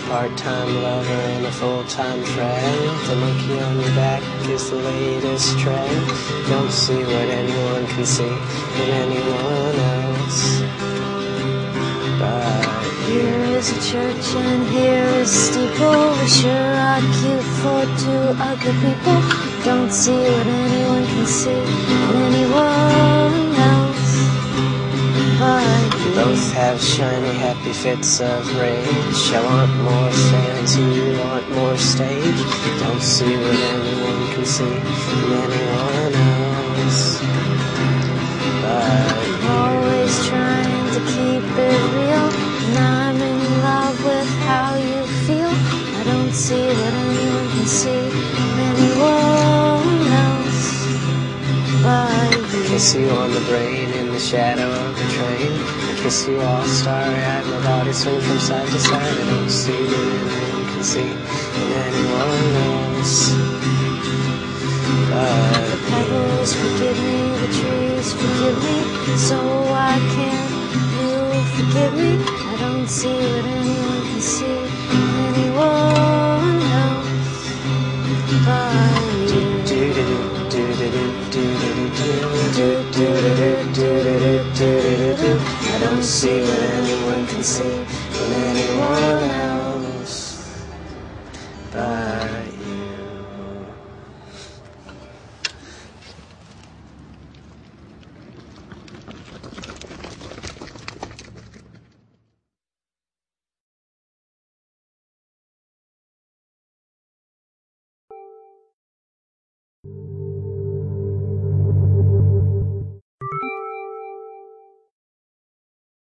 a part-time lover and a full-time friend. The monkey on your back is the latest trend. Don't see what anyone can see in anyone else. But Here is a church and here is a steeple. We sure are cute for two ugly people. Don't see what anyone can see have shiny, happy fits of rage. I want more fans, you want more stage. Don't see what anyone can see in anyone else. But I'm always trying to keep it real. And I'm in love with how you feel. I don't see what anyone can see kiss you on the brain in the shadow of the train. I kiss you all starry-eyed, my body swing from side to side. I don't see what anyone can see in anyone else. But The pebbles forgive me, the trees forgive me, so why can't you forgive me? I don't see what anyone can see in anyone else but you. I don't see what anyone can see in anyone else. But